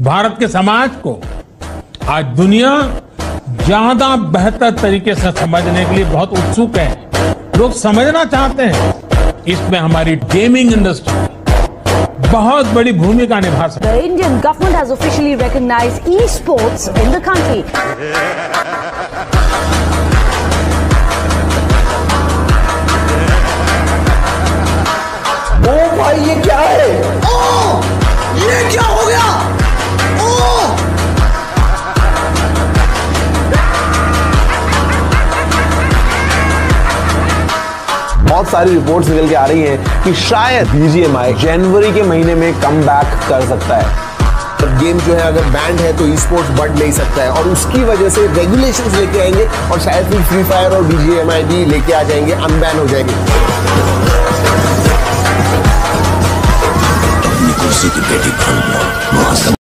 भारत के समाज को आज दुनिया ज़्यादा बेहतर तरीके से समझने के लिए बहुत उत्सुक है। लोग समझना चाहते हैं इसमें हमारी गेमिंग इंडस्ट्री बहुत बड़ी भूमिका निभा सकती है। The Indian government has officially recognized esports in the country. ओ भाई ये क्या है? बहुत सारी रिपोर्ट्स निकल के आ रही हैं कि शायद बीजीएमआई जनवरी के महीने में कम कर सकता है। जब गेम जो है, अगर बैंड है तो ई स्पोर्ट्स बढ़ नहीं सकता है। और उसकी वजह से रेगुलेशंस लेके आएँगे और शायद फिर फ्री फायर और बीजीएमआई भी लेके आ जाएँगे अनबैन हो जाएँगे।